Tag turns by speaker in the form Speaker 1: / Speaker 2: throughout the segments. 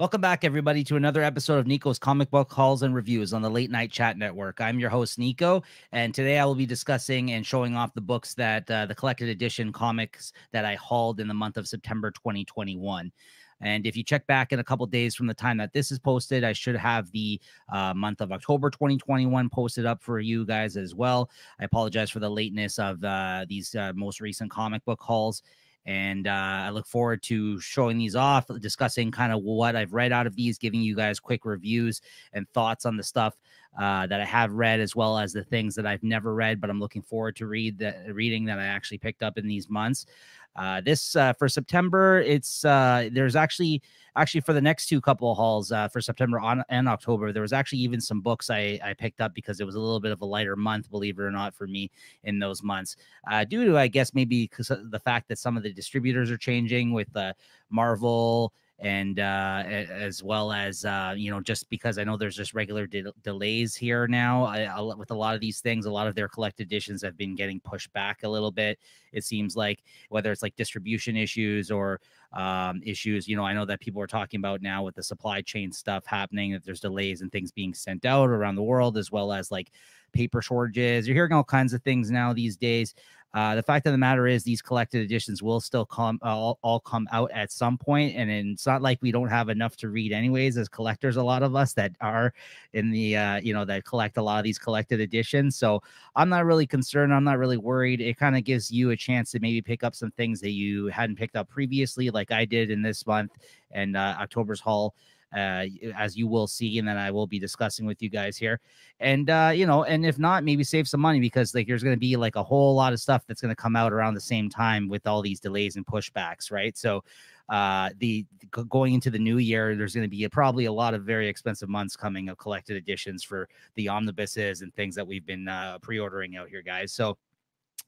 Speaker 1: Welcome back, everybody, to another episode of Niko's Comic Book Hauls and Reviews on the Late Night Chat Network. I'm your host, Niko, and today I will be discussing and showing off the books that uh, the collected edition comics that I hauled in the month of September 2021. And if you check back in a couple days from the time that this is posted, I should have the uh, month of October 2021 posted up for you guys as well. I apologize for the lateness of uh, these uh, most recent comic book hauls. And uh, I look forward to showing these off, discussing kind of what I've read out of these, giving you guys quick reviews and thoughts on the stuff uh, that I have read, as well as the things that I've never read, but I'm looking forward to read the reading that I actually picked up in these months. Uh, this uh, for September, it's uh, there's actually actually for the next two couple of hauls uh, for September on, and October, there was actually even some books I, I picked up because it was a little bit of a lighter month, believe it or not, for me in those months. Uh, due to I guess maybe because the fact that some of the distributors are changing with uh, Marvel and uh, as well as uh, you know just because I know there's just regular de- delays here now I, with a lot of these things. A lot of their collected editions have been getting pushed back a little bit. It seems like whether it's like distribution issues or um, issues. You know, I know that people are talking about now with the supply chain stuff happening that there's delays and things being sent out around the world as well as like paper shortages. You're hearing all kinds of things now these days. Uh, the fact of the matter is, these collected editions will still come uh, all, all come out at some point, and it's not like we don't have enough to read, anyways. As collectors, a lot of us that are in the uh, you know that collect a lot of these collected editions. So I'm not really concerned. I'm not really worried. It kind of gives you a chance to maybe pick up some things that you hadn't picked up previously, like I did in this month and uh, October's haul uh, as you will see, and then I will be discussing with you guys here. And uh, you know, and if not, maybe save some money because like there's going to be like a whole lot of stuff that's going to come out around the same time with all these delays and pushbacks, right? So uh the going into the new year there's going to be a, probably a lot of very expensive months coming of collected editions for the omnibuses and things that we've been uh pre-ordering out here guys so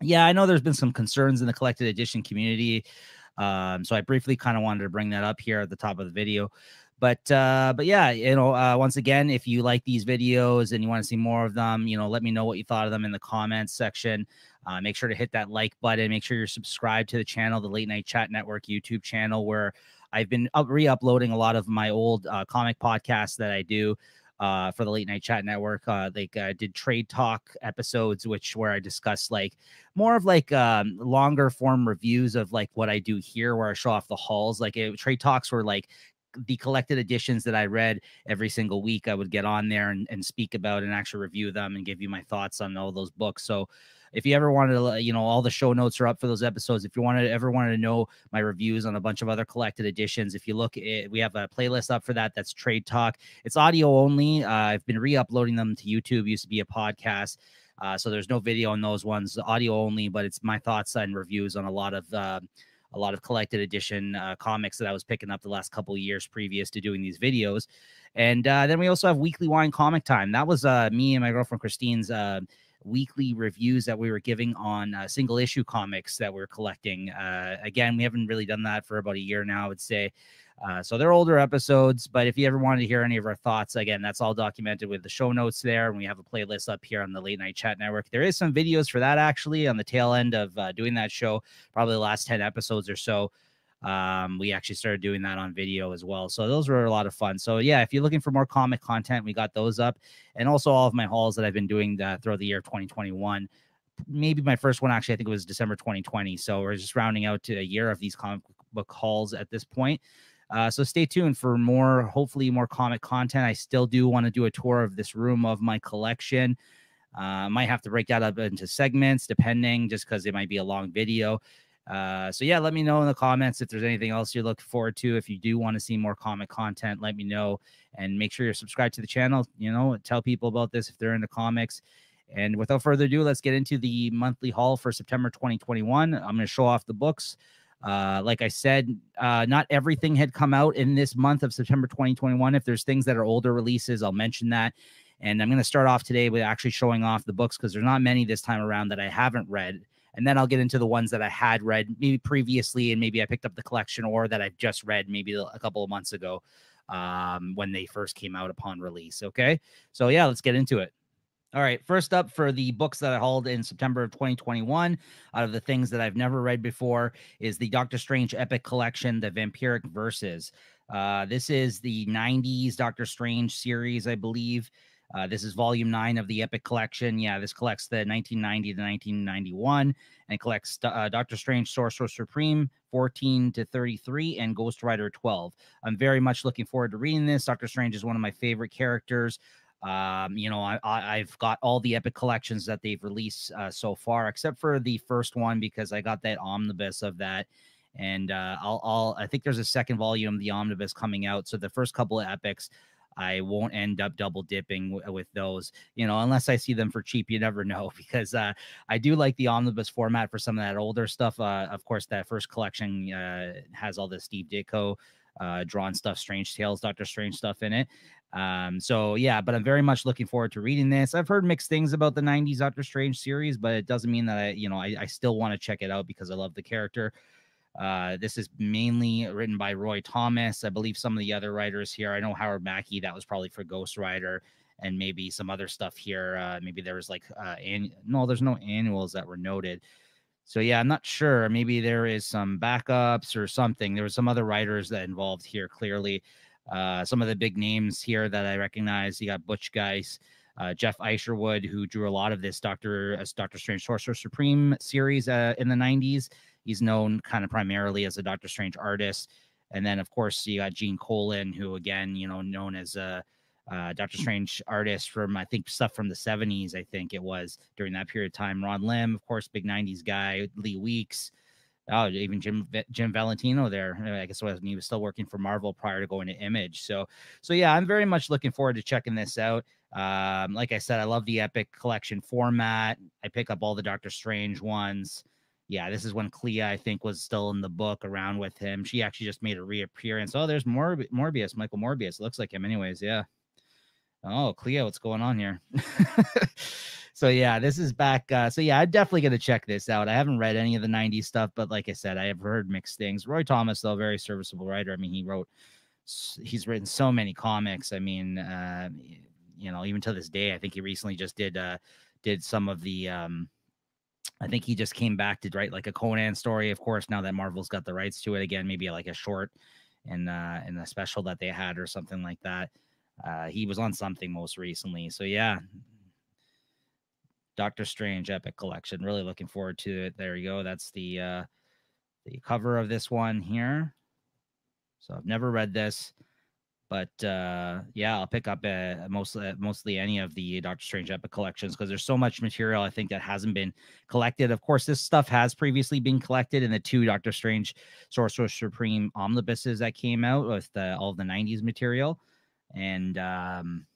Speaker 1: yeah i know there's been some concerns in the collected edition community um so i briefly kind of wanted to bring that up here at the top of the video but uh but yeah you know uh once again if you like these videos and you want to see more of them you know let me know what you thought of them in the comments section. Uh, make sure to hit that like button. Make sure you're subscribed to the channel the late night chat network youtube channel where i've been up re-uploading a lot of my old uh, comic podcasts that i do uh, for the late night chat network. Uh, like i did trade talk episodes which where i discuss like more of like um, longer form reviews of like what i do here where i show off the hauls like it, trade talks were like the collected editions that I read every single week, I would get on there and, and speak about and actually review them and give you my thoughts on all those books. So if you ever wanted to, you know, all the show notes are up for those episodes. If you wanted ever wanted to know my reviews on a bunch of other collected editions, if you look, at, we have a playlist up for that. That's Trade Talk. It's audio only. Uh, I've been re-uploading them to YouTube. Used to be a podcast. Uh, so there's no video on those ones, audio only, but it's my thoughts and reviews on a lot of uh, a lot of collected edition uh, comics that I was picking up the last couple years previous to doing these videos. And uh, then we also have weekly wine comic time. That was uh, me and my girlfriend Christine's uh, weekly reviews that we were giving on uh, single issue comics that we are collecting. Uh, again, we haven't really done that for about a year now, I would say. Uh, so they're older episodes, but if you ever wanted to hear any of our thoughts, again, that's all documented with the show notes there. And we have a playlist up here on the Late Night Chat Network. There is some videos for that actually on the tail end of uh, doing that show, probably the last 10 episodes or so. Um, we actually started doing that on video as well. So those were a lot of fun. So yeah, if you're looking for more comic content, we got those up, and also all of my hauls that I've been doing uh, throughout the year of 2021 maybe my first one actually i think it was december 2020 so we're just rounding out to a year of these comic book hauls at this point uh, so stay tuned for more, hopefully, more comic content. I still do want to do a tour of this room of my collection. Uh, might have to break that up into segments depending, just because it might be a long video. Uh, so yeah, let me know in the comments if there's anything else you're looking forward to. If you do want to see more comic content, let me know and make sure you're subscribed to the channel. You know, tell people about this if they're into comics. And without further ado, let's get into the monthly haul for September 2021. I'm going to show off the books. Uh, like I said, uh, not everything had come out in this month of September 2021. If there's things that are older releases, I'll mention that. And I'm going to start off today with actually showing off the books because there's not many this time around that I haven't read. And then I'll get into the ones that I had read maybe previously, and maybe I picked up the collection or that I've just read maybe a couple of months ago um, when they first came out upon release. Okay. So, yeah, let's get into it. All right. First up for the books that I hauled in September of 2021, out of the things that I've never read before, is the Doctor Strange Epic Collection, The Vampiric Verses. Uh, this is the 90s Doctor Strange series, I believe. Uh, this is volume nine of the Epic Collection. Yeah, this collects the 1990 to 1991 and collects uh, Doctor Strange, Sorcerer Supreme 14 to 33 and Ghost Rider 12. I'm very much looking forward to reading this. Doctor Strange is one of my favorite characters. Um, you know, I, I have got all the epic collections that they've released uh, so far, except for the first one because I got that omnibus of that, and uh, I'll, I'll I think there's a second volume, of the omnibus coming out. So the first couple of epics, I won't end up double dipping w- with those, you know, unless I see them for cheap. You never know because uh, I do like the omnibus format for some of that older stuff. Uh, of course, that first collection uh, has all the Steve Ditko uh, drawn stuff, Strange Tales, Doctor Strange stuff in it. Um, so yeah, but I'm very much looking forward to reading this. I've heard mixed things about the 90s Doctor Strange series, but it doesn't mean that I, you know, I, I still want to check it out because I love the character. Uh, this is mainly written by Roy Thomas. I believe some of the other writers here. I know Howard Mackie, that was probably for Ghost Rider, and maybe some other stuff here. Uh, maybe there was like, uh, an- no, there's no annuals that were noted. So yeah, I'm not sure. Maybe there is some backups or something. There was some other writers that involved here. Clearly, uh, some of the big names here that I recognize. You got Butch Guice, uh, Jeff Isherwood, who drew a lot of this Doctor as Doctor Strange Sorcerer Supreme series uh, in the 90s. He's known kind of primarily as a Doctor Strange artist. And then, of course, you got Gene Colan, who again, you know, known as a uh, Doctor Strange artist from I think stuff from the 70s, I think it was during that period of time. Ron Lim, of course, big 90s guy, Lee Weeks. Oh, even Jim Jim Valentino there. I guess was he was still working for Marvel prior to going to Image. So so yeah, I'm very much looking forward to checking this out. Um, like I said, I love the Epic Collection format. I pick up all the Doctor Strange ones. Yeah, this is when Clea, I think, was still in the book around with him. She actually just made a reappearance. Oh, there's Morbi- Morbius, Michael Morbius. Looks like him, anyways. Yeah. Oh, Clea, what's going on here? so yeah, this is back. Uh, so yeah, I'm definitely gonna check this out. I haven't read any of the '90s stuff, but like I said, I have heard mixed things. Roy Thomas, though, very serviceable writer. I mean, he wrote, he's written so many comics. I mean, uh, you know, even to this day, I think he recently just did uh, did some of the. Um, I think he just came back to write like a Conan story. Of course, now that Marvel's got the rights to it again, maybe like a short and uh, in a special that they had or something like that. Uh, he was on something most recently. So yeah. Doctor Strange Epic Collection. Really looking forward to it. There you go. That's the uh the cover of this one here. So I've never read this, but uh yeah, I'll pick up uh, mostly mostly any of the Doctor Strange Epic collections because there's so much material I think that hasn't been collected. Of course, this stuff has previously been collected in the two Doctor Strange Sorcerer Supreme omnibuses that came out with the, all the 90s material and um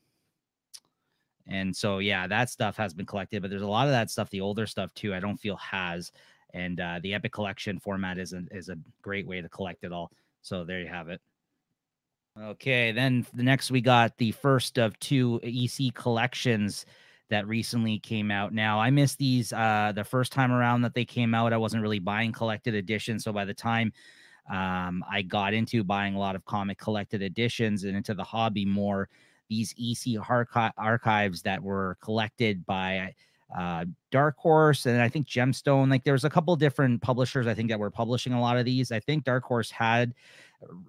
Speaker 1: and so yeah that stuff has been collected but there's a lot of that stuff the older stuff too i don't feel has and uh the epic collection format is a, is a great way to collect it all so there you have it okay then the next we got the first of two ec collections that recently came out now i missed these uh the first time around that they came out i wasn't really buying collected editions so by the time um, I got into buying a lot of comic collected editions and into the hobby more. These EC archi- archives that were collected by uh, Dark Horse and I think Gemstone. Like there's a couple different publishers I think that were publishing a lot of these. I think Dark Horse had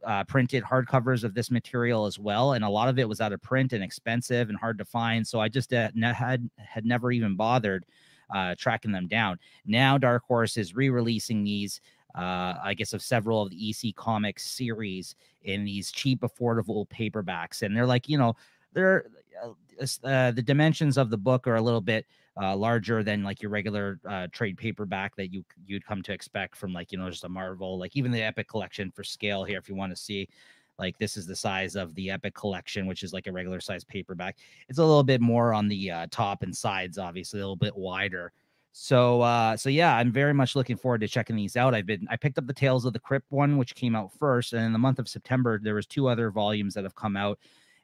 Speaker 1: uh, printed hardcovers of this material as well, and a lot of it was out of print and expensive and hard to find. So I just uh, had had never even bothered uh, tracking them down. Now Dark Horse is re-releasing these uh, I guess, of several of the EC Comics series in these cheap, affordable paperbacks. And they're like, you know, they're uh, uh, the dimensions of the book are a little bit uh, larger than like your regular uh, trade paperback that you you'd come to expect from like you know just a Marvel, like even the Epic collection for scale here. If you want to see, like this is the size of the Epic collection, which is like a regular size paperback. It's a little bit more on the uh, top and sides, obviously a little bit wider. So uh so yeah, I'm very much looking forward to checking these out. I've been I picked up the Tales of the Crypt one which came out first and in the month of September there was two other volumes that have come out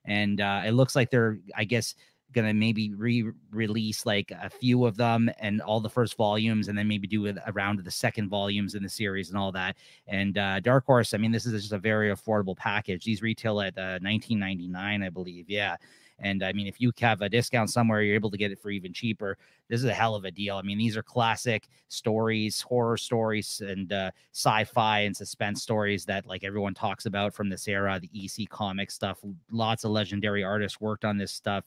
Speaker 1: and uh it looks like they're I guess gonna maybe re-release like a few of them and all the first volumes, and then maybe do a round of the second volumes in the series and all that. And uh, Dark Horse, I mean, this is just a very affordable package. These retail at uh, 19.99, I believe. Yeah. And I mean, if you have a discount somewhere, you're able to get it for even cheaper. This is a hell of a deal. I mean, these are classic stories, horror stories, and uh, sci-fi and suspense stories that like everyone talks about from this era. The EC comic stuff. Lots of legendary artists worked on this stuff.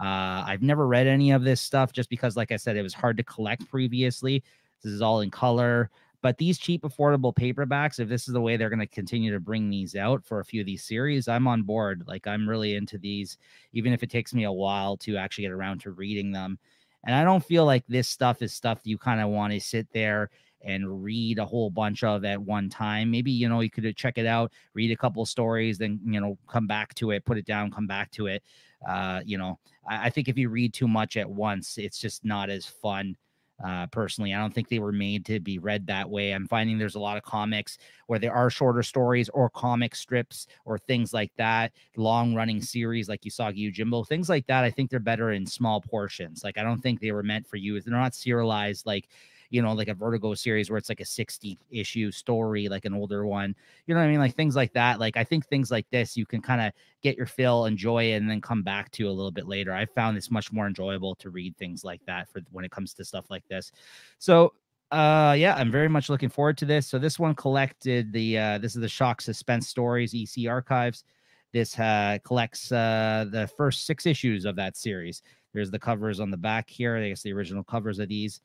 Speaker 1: Uh, I've never read any of this stuff just because, like I said, it was hard to collect previously. This is all in color. But these cheap, affordable paperbacks, if this is the way they're going to continue to bring these out for a few of these series, I'm on board. Like I'm really into these, even if it takes me a while to actually get around to reading them. And I don't feel like this stuff is stuff you kind of want to sit there and read a whole bunch of at one time. Maybe, you know, you could check it out, read a couple stories, then, you know, come back to it, put it down, come back to it. Uh, you know, I, I think if you read too much at once, it's just not as fun uh, personally. I don't think they were made to be read that way. I'm finding there's a lot of comics where there are shorter stories or comic strips or things like that, long running series like Usagi Yojimbo, things like that. I think they're better in small portions. Like, I don't think they were meant for you. They're not serialized like you know, like a Vertigo series where it's like a 60 issue story, like an older one. You know what I mean? Like things like that. Like I think things like this, you can kind of get your fill, enjoy it, and then come back to a little bit later. I found this much more enjoyable to read things like that for when it comes to stuff like this. So uh yeah i'm very much looking forward to this so this one collected the uh this is the shock suspense stories ec archives this uh collects uh the first six issues of that series there's the covers on the back here i guess the original covers of these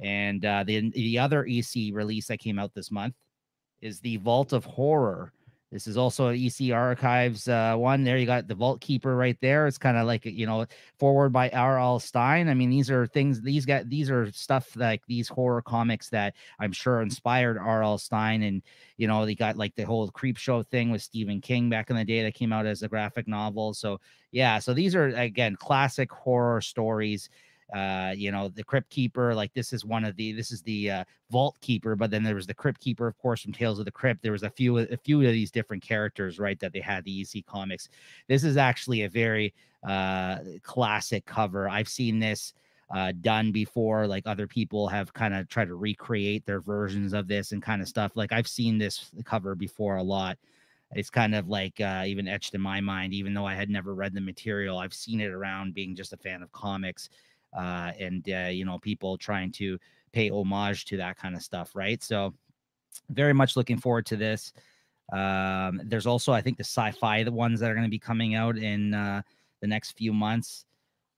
Speaker 1: and uh, the the other EC release that came out this month is the Vault of Horror. This is also an EC Archives uh, one. There you got the Vault Keeper right there. It's kind of like you know, forward by R.L. Stine. I mean, these are things. These got these are stuff like these horror comics that I'm sure inspired R.L. Stine. And you know, they got like the whole Creepshow thing with Stephen King back in the day that came out as a graphic novel. So yeah, so these are again classic horror stories uh, you know, the Crypt Keeper. Like this is one of the this is the uh, Vault Keeper, but then there was the Crypt Keeper, of course, from Tales of the Crypt. There was a few a few of these different characters, right? That they had the EC comics. This is actually a very uh, classic cover. I've seen this. Uh, done before like other people have kind of tried to recreate their versions of this and kind of stuff like i've seen this cover before a lot it's kind of like uh, even etched in my mind even though i had never read the material i've seen it around being just a fan of comics uh, and uh, you know people trying to pay homage to that kind of stuff, right? So very much looking forward to this. Um, there's also I think the sci-fi the ones that are going to be coming out in uh, the next few months.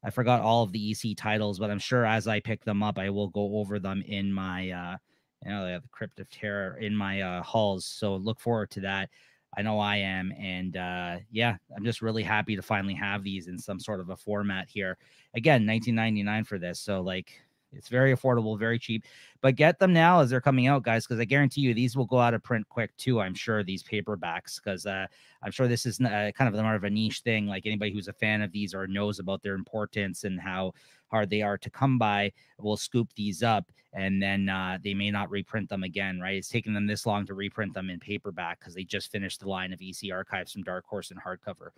Speaker 1: I forgot all of the EC titles, but I'm sure as I pick them up, I will go over them in my uh, you know the Crypt of Terror in my uh, halls. So look forward to that. I know I am. And uh, yeah, I'm just really happy to finally have these in some sort of a format here. Again, 19.99 for this. So like it's very affordable, very cheap. But get them now as they're coming out, guys, because I guarantee you these will go out of print quick too. I'm sure these paperbacks, because uh, I'm sure this is uh, kind of more of a niche thing. Like anybody who's a fan of these or knows about their importance and how hard they are to come by will scoop these up and then uh, they may not reprint them again, right? It's taken them this long to reprint them in paperback because they just finished the line of EC archives from Dark Horse and hardcover.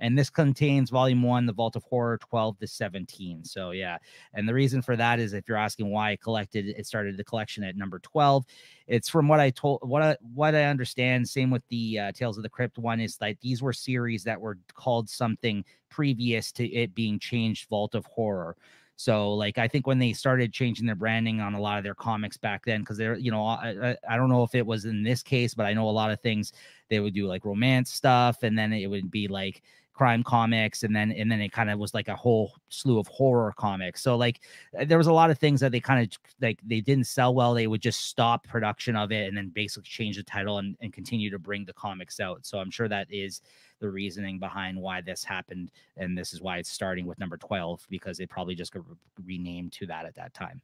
Speaker 1: And this contains volume one, The Vault of Horror 12 to 17. So, yeah. And the reason for that is if you're asking why I collected, it started the collection at number 12. It's from what I told, what I, what I understand. Same with the uh, Tales of the Crypt one is that these were series that were called something previous to it being changed Vault of Horror. So like I think when they started changing their branding on a lot of their comics back then, because they're you know I, I don't know if it was in this case, but I know a lot of things they would do like romance stuff, and then it would be like crime comics and then and then it kind of was like a whole slew of horror comics. So like uh, there was a lot of things that they kind of like they didn't sell well they would just stop production of it and then basically change the title and, and continue to bring the comics out. So i'm sure that is the reasoning behind why this happened and this is why it's starting with number 12 because it probably just got renamed to that at that time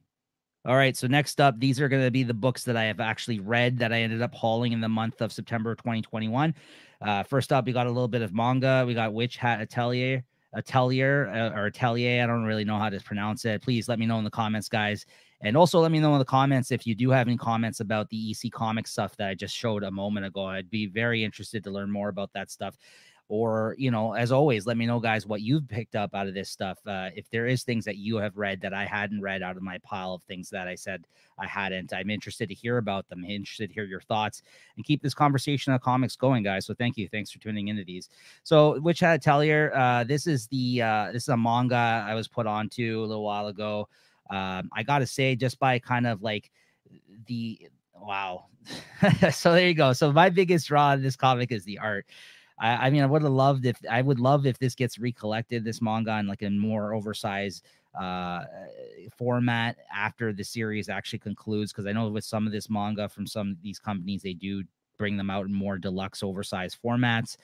Speaker 1: all right. So next up, these are going to be the books that I have actually read that I ended up hauling in the month of September 2021. Uh, first up, we got a little bit of manga. We got Witch Hat Atelier, Atelier uh, or Atelier. I don't really know how to pronounce it. Please let me know in the comments, guys. And also let me know in the comments if you do have any comments about the EC comic stuff that I just showed a moment ago. I'd be very interested to learn more about that stuff. Or you know as always let me know guys what you've picked up out of this stuff uh, if there is things that you have read that i hadn't read out of my pile of things that i said i hadn't i'm interested to hear about them interested to hear your thoughts and keep this conversation of comics going guys so thank you thanks for tuning into these. So Witch Hat Atelier, uh this is the uh this is a manga i was put onto a little while ago um i gotta say just by kind of like the wow so there you go so my biggest draw in this comic is the art I, I mean, I would have loved if I would love if this gets recollected, this manga in like a more oversized uh format after the series actually concludes because i know with some of this manga from some of these companies they do bring them out in more deluxe oversized formats.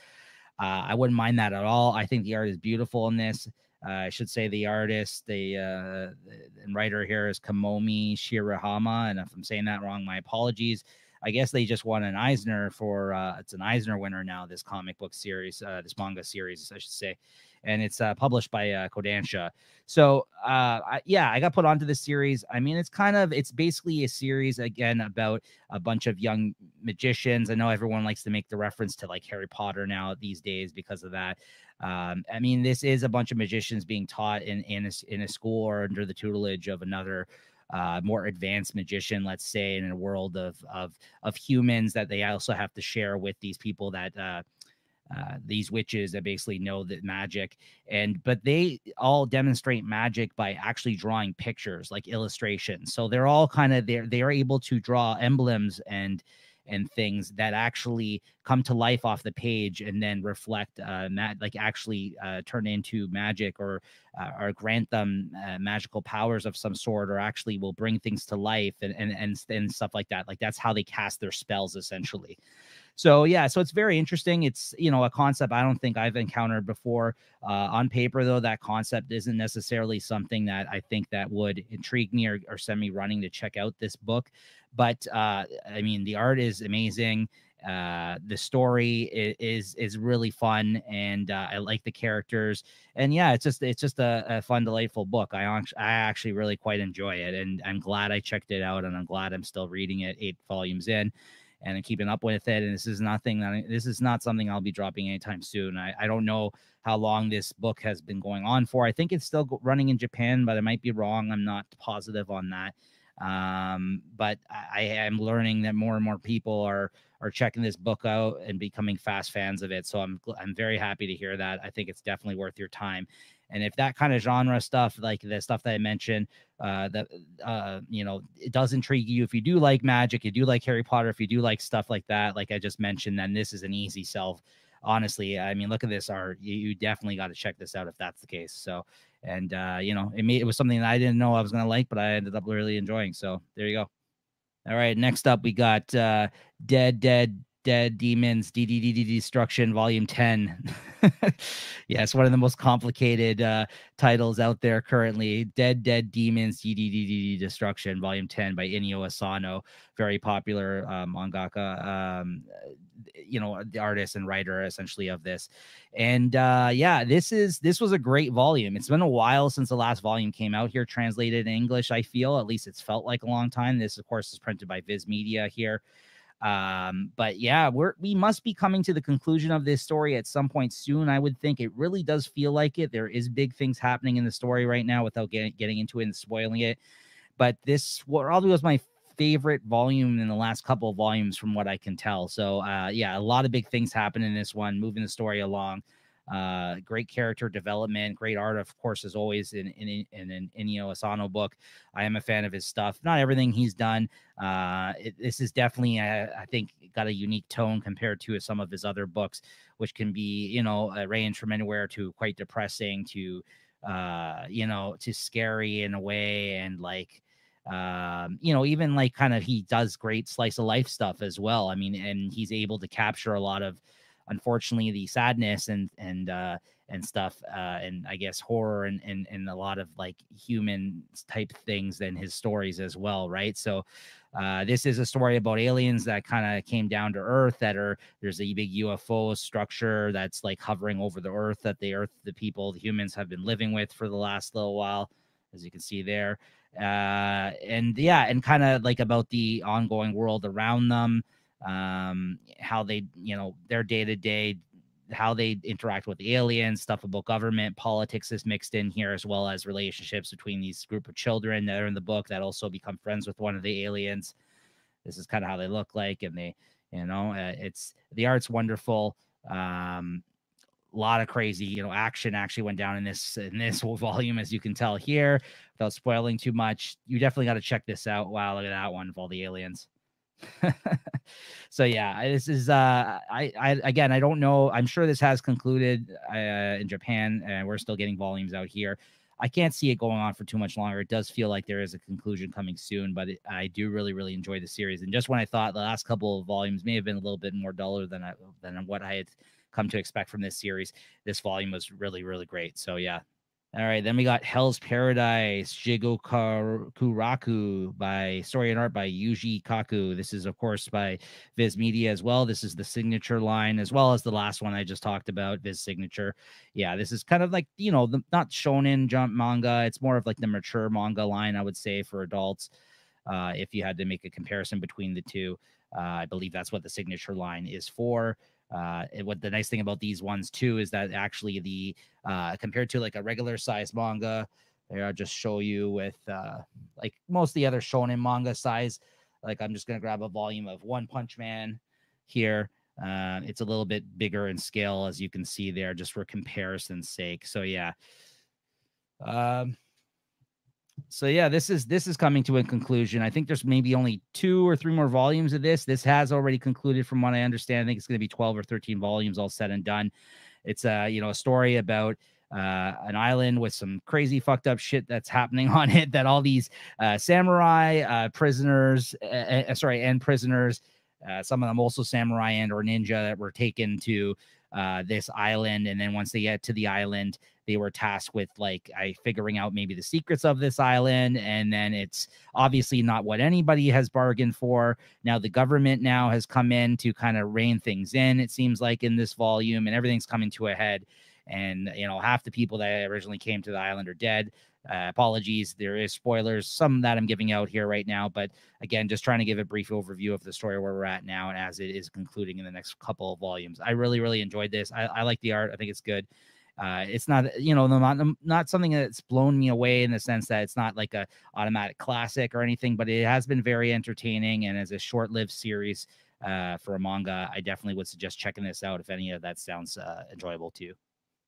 Speaker 1: Uh, i wouldn't mind that at all. I think the art is beautiful in this. Uh, i should say the artist the uh and writer here is Kamome Shirahama and if i'm saying that wrong my apologies I guess they just won an Eisner for uh, it's an Eisner winner now. This comic book series, uh, this manga series, I should say, and it's uh, published by uh, Kodansha. So uh, I, yeah, I got put onto this series. I mean, it's kind of it's basically a series again about a bunch of young magicians. I know everyone likes to make the reference to like Harry Potter now these days because of that. Um, I mean, this is a bunch of magicians being taught in in a, in a school or under the tutelage of another uh, more advanced magician, let's say, in a world of of of humans that they also have to share with these people that uh, uh, these witches that basically know that magic. And but they all demonstrate magic by actually drawing pictures like illustrations. So they're all kind of they're they're able to draw emblems and and things that actually come to life off the page and then reflect uh ma- like actually uh, turn into magic or uh, or grant them uh, magical powers of some sort or actually will bring things to life and, and and and stuff like that. Like that's how they cast their spells essentially so yeah so it's very interesting it's you know a concept i don't think i've encountered before uh, on paper though that concept isn't necessarily something that i think that would intrigue me or, or send me running to check out this book but uh, I mean, the art is amazing. Uh, the story is, is, really fun, and uh, I like the characters. And yeah, it's just it's just a, a fun, delightful book. I I actually really quite enjoy it, and I'm glad I checked it out, and I'm glad I'm still reading it eight volumes in and keeping up with it. And this is nothing that I, this is not something I'll be dropping anytime soon. I, I don't know how long this book has been going on for. I think it's still running in Japan, but I might be wrong. I'm not positive on that. Um, but I, I am learning that more and more people are are checking this book out and becoming fast fans of it. So I'm I'm very happy to hear that. I think it's definitely worth your time. And if that kind of genre stuff, like the stuff that I mentioned, uh, that uh, you know, it does intrigue you. If you do like magic, you do like Harry Potter, if you do like stuff like that, like I just mentioned, then this is an easy sell. Honestly, I mean, look at this art. You, you definitely got to check this out if that's the case. So and uh, you know, it made it was something that I didn't know I was gonna like, but I ended up really enjoying. So there you go. All right, next up we got uh, Dead Dead Dead Demons DDDD Destruction Volume 10. yeah, it's one of the most complicated uh, titles out there currently. Dead Dead Demons DDDD Destruction Volume 10 by Inio Asano, very popular uh, mangaka, um, you know, the artist and writer essentially of this. And uh, yeah, this is this was a great volume. It's been a while since the last volume came out here, translated in English. I feel at least it's felt like a long time. This, of course, is printed by Viz Media here. Um, but yeah, we're we must be coming to the conclusion of this story at some point soon. I would think it really does feel like it. There is big things happening in the story right now without getting getting into it and spoiling it. But this what probably was my favorite volume in the last couple of volumes from what I can tell. So uh yeah, a lot of big things happen in this one, moving the story along. Uh, great character development, great art, of course, as always in in, in an Inio Asano book. I am a fan of his stuff. Not everything he's done. Uh, it, this is definitely, I think, got a unique tone compared to some of his other books, which can be, you know, a range from anywhere to quite depressing to, uh, you know, to scary in a way and like um, you know, even like kind of he does great slice of life stuff as well. I mean, and he's able to capture a lot of unfortunately the sadness and and uh and stuff uh and i guess horror and and, and a lot of like human type things in his stories as well right? So uh this is a story about aliens that kind of came down to earth that are there's a big ufo structure that's like hovering over the earth that the earth the people the humans have been living with for the last little while as you can see there. Uh and yeah and kind of like about the ongoing world around them um, how they, you know, their day to day how they interact with the aliens, stuff about government, politics is mixed in here, as well as relationships between these group of children that are in the book that also become friends with one of the aliens. This is kind of how they look like, and they, you know, uh, it's the art's wonderful. Um, a lot of crazy, you know, action actually went down in this in this volume, as you can tell here, without spoiling too much. You definitely got to check this out. Wow, look at that one of all the aliens. so yeah, this is uh I I again I don't know. I'm sure this has concluded uh, in Japan and we're still getting volumes out here. I can't see it going on for too much longer. It does feel like there is a conclusion coming soon, but it, I do really really enjoy the series. And just when I thought the last couple of volumes may have been a little bit more duller than I, than what I had come to expect from this series, this volume was really really great. So yeah, all right, then we got Hell's Paradise, Jigokuraku by story and art by Yuji Kaku. This is, of course, by Viz Media as well. This is the signature line, as well as the last one I just talked about, Viz Signature. Yeah, this is kind of like, you know, the not shonen jump manga. It's more of like the mature manga line, I would say, for adults. Uh, if you had to make a comparison between the two, uh, I believe that's what the signature line is for. Uh, what the nice thing about these ones too is that actually the uh, compared to like a regular size manga, here I'll just show you with uh, like most of the other shonen manga size. Like I'm just gonna grab a volume of One Punch Man here. Uh, it's a little bit bigger in scale, as you can see there, just for comparison's sake. So yeah. Um, so yeah, this is this is coming to a conclusion. I think there's maybe only two or three more volumes of this. This has already concluded, from what I understand. I think it's going to be 12 or 13 volumes, all said and done. It's a you know a story about uh, an island with some crazy fucked up shit that's happening on it. That all these uh, samurai uh, prisoners, uh, sorry, and prisoners, uh, some of them also samurai and or ninja that were taken to uh, this island, and then once they get to the island, they were tasked with like I figuring out maybe the secrets of this island, and then it's obviously not what anybody has bargained for. Now the government now has come in to kind of rein things in. It seems like in this volume, and everything's coming to a head. And you know, half the people that originally came to the island are dead. Uh, apologies, there is spoilers, some that I'm giving out here right now, but again, just trying to give a brief overview of the story where we're at now and as it is concluding in the next couple of volumes. I really, really enjoyed this. I, I like the art. I think it's good. Uh, it's not, you know, not not something that's blown me away in the sense that it's not like a automatic classic or anything, but it has been very entertaining and as a short-lived series uh, for a manga, I definitely would suggest checking this out if any of that sounds uh, enjoyable to you.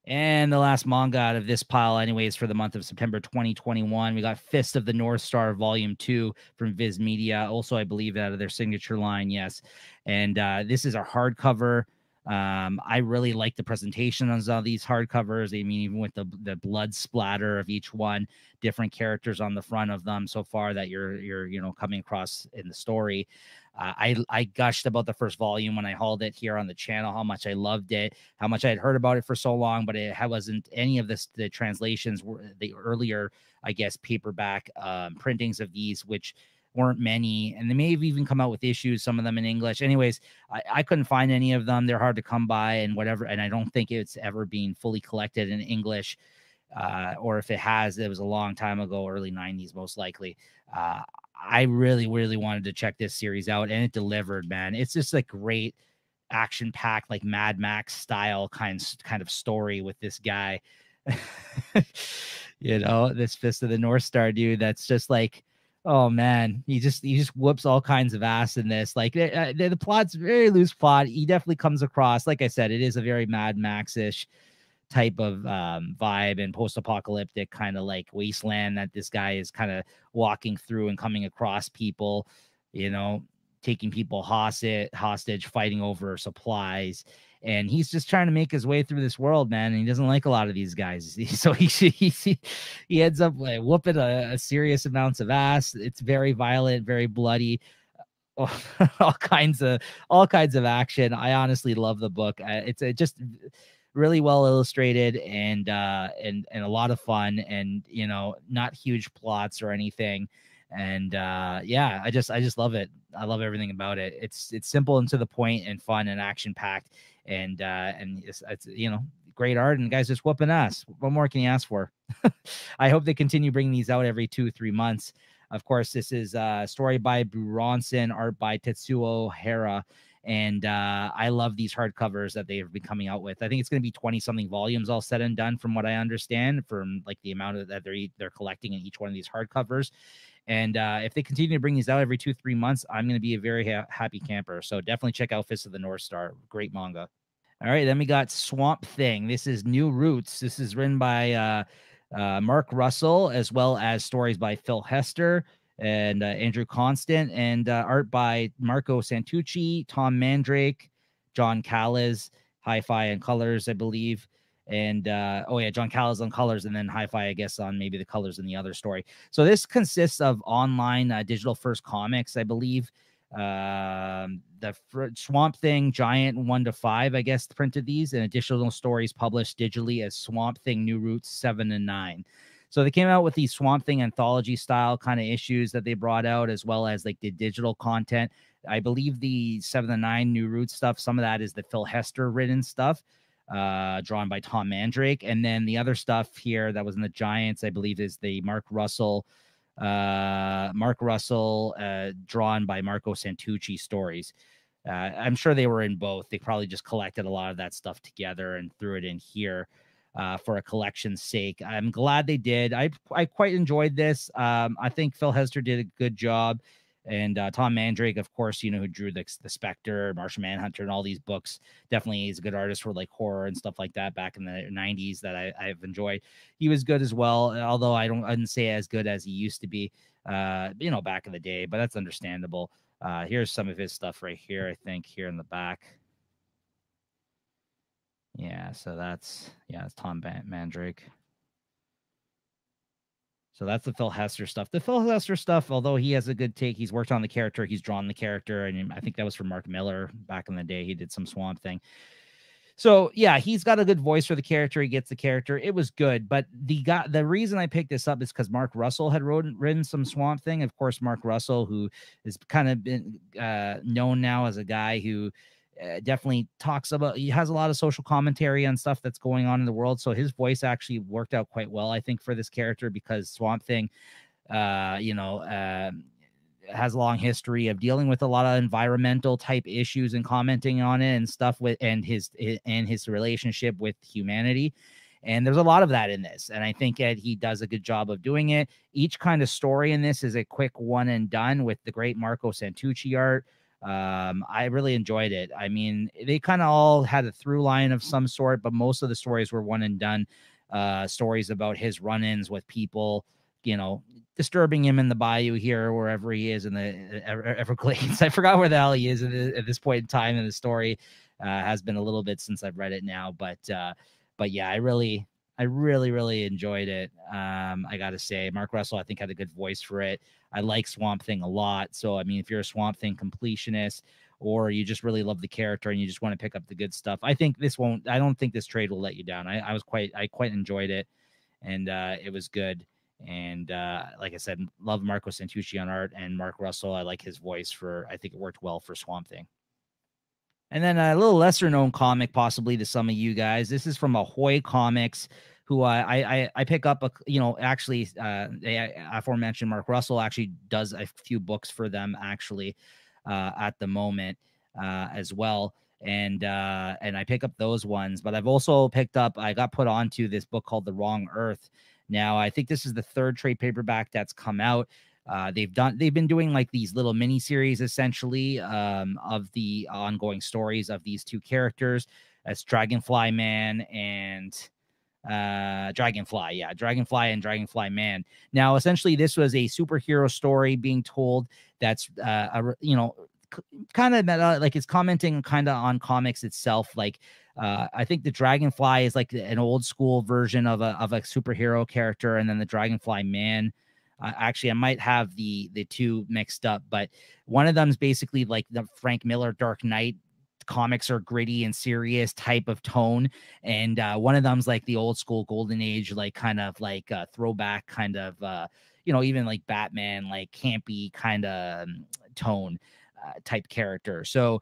Speaker 1: And the last manga out of this pile, anyways, for the month of September 2021, we got Fist of the North Star Volume 2 from Viz Media. Also, I believe out of their signature line, yes. And uh, this is a hardcover um, I really like the presentation on all these hardcovers. I mean, even with the the blood splatter of each one, different characters on the front of them so far that you're you're you know coming across in the story. Uh, I I gushed about the first volume when I hauled it here on the channel, how much I loved it, how much I had heard about it for so long, but it wasn't any of this. The translations were the earlier, I guess, paperback um, printings of these, which weren't many, and they may have even come out with issues, some of them in English. Anyways, I, I couldn't find any of them. They're hard to come by and whatever. And I don't think it's ever been fully collected in English. Uh, or if it has, it was a long time ago, early 90s, most likely. Uh, I really, really wanted to check this series out, and it delivered, man. It's just a great action packed, like Mad Max style kind kind of story with this guy. you know, this Fist of the North Star dude. That's just like oh man, he just he just whoops all kinds of ass in this. Like uh, the, the plot's very loose plot. He definitely comes across, like I said, it is a very Mad Max ish type of um, vibe and post-apocalyptic kind of like wasteland that this guy is kind of walking through and coming across people, you know, taking people hostage, hostage, fighting over supplies and he's just trying to make his way through this world, man. And he doesn't like a lot of these guys, so he he he ends up like whooping a, a serious amounts of ass. It's very violent, very bloody, all kinds of all kinds of action. I honestly love the book. It's a, just really well illustrated and uh and and a lot of fun and you know not huge plots or anything and uh yeah i just i just love it i love everything about it it's it's simple and to the point and fun and action packed and uh, and it's, it's you know great art and guys just whooping ass. What more can you ask for? I hope they continue bringing these out every two three months. Of course, this is a story by Buronson, art by Tetsuo Hara, And uh, I love these hardcovers that they've been coming out with. I think it's going to be 20 something volumes all said and done, from what I understand, from like the amount of that they're they're collecting in each one of these hardcovers. And uh, if they continue to bring these out every two, three months, I'm going to be a very ha- happy camper. So definitely check out Fist of the North Star. Great manga. All right. Then we got Swamp Thing. This is New Roots. This is written by uh, uh, Mark Russell, as well as stories by Phil Hester and uh, Andrew Constant, and uh, art by Marco Santucci, Tom Mandrake, John Kalisz, Hi-Fi and Colors, I believe and uh, oh yeah, John Kalisz on colors, and then Hi-Fi, I guess, on maybe the colors in the other story. So this consists of online uh, digital first comics, I believe. Um, the Swamp Thing Giant one to five, I guess, printed these, and additional stories published digitally as Swamp Thing New Roots seven and nine. So they came out with these Swamp Thing anthology style kind of issues that they brought out, as well as like the digital content. I believe the seven and nine New Roots stuff, some of that is the Phil Hester written stuff uh, drawn by Tom Mandrake. And then the other stuff here that was in the Giants, I believe, is the Mark Russell, uh, Mark Russell, uh, drawn by Marco Santucci stories. Uh, I'm sure they were in both. They probably just collected a lot of that stuff together and threw it in here uh, for a collection's sake. I'm glad they did. I I quite enjoyed this. Um, I think Phil Hester did a good job. And uh, Tom Mandrake, of course, you know, who drew the, the Spectre, Martian Manhunter, and all these books. Definitely is a good artist for like horror and stuff like that back in the 90s that I, I've enjoyed. He was good as well, although I don't I didn't say as good as he used to be, uh, you know, back in the day, but that's understandable. Uh, here's some of his stuff right here, I think, here in the back. Yeah, so that's yeah, it's Tom Mandrake. So that's the Phil Hester stuff. The Phil Hester stuff, although he has a good take, he's worked on the character, he's drawn the character, and I think that was for Mark Millar back in the day. He did some Swamp Thing. So yeah, he's got a good voice for the character. He gets the character. It was good, but the guy, the reason I picked this up is because Mark Russell had wrote, written some Swamp Thing. Of course, Mark Russell, who is kind of been uh, known now as a guy who uh, definitely talks about he has a lot of social commentary on stuff that's going on in the world. So his voice actually worked out quite well i think for this character because swamp thing uh you know uh, has a long history of dealing with a lot of environmental type issues and commenting on it and stuff with and his and his relationship with humanity. And there's a lot of that in this and i think Ed, he does a good job of doing it. Each kind of story in this is a quick one and done with the great marco santucci art um, I really enjoyed it. I mean, they kind of all had a through line of some sort, but most of the stories were one and done. Uh, stories about his run-ins with people, you know, disturbing him in the bayou here, wherever he is in the Everglades. I forgot where the hell he is at this point in time in the story. Uh, has been a little bit since I've read it now, but uh, but yeah, I really, I really, really enjoyed it. Um, I got to say, Mark Russell, I think, had a good voice for it. I like Swamp Thing a lot. So, I mean, if you're a Swamp Thing completionist or you just really love the character and you just want to pick up the good stuff, I think this won't, I don't think this trade will let you down. I, I was quite, I quite enjoyed it and uh, it was good. And uh, like I said, love Marco Santucci on art and Mark Russell. I like his voice for, I think it worked well for Swamp Thing. And then a little lesser known comic, possibly to some of you guys. This is from Ahoy Comics, who I I, I pick up a you know actually uh, they, aforementioned Mark Russell actually does a few books for them actually uh, at the moment uh, as well. And uh, and I pick up those ones, but I've also picked up. I got put onto this book called The Wrong Earth. Now I think this is the third trade paperback that's come out. Uh, they've done they've been doing like these little mini series essentially um, of the ongoing stories of these two characters as Dragonfly Man and uh dragonfly yeah dragonfly and dragonfly man. Now essentially this was a superhero story being told that's uh a, you know kind of meta, like it's commenting kind of on comics itself like uh i think the dragonfly is like an old school version of a of a superhero character and then the dragonfly man uh, actually, I might have the the two mixed up, but one of them is basically like the Frank Miller Dark Knight comics are gritty and serious type of tone and uh, one of them's like the old school golden age like kind of like uh, throwback kind of uh, you know even like batman like campy kind of um, tone uh, type character. So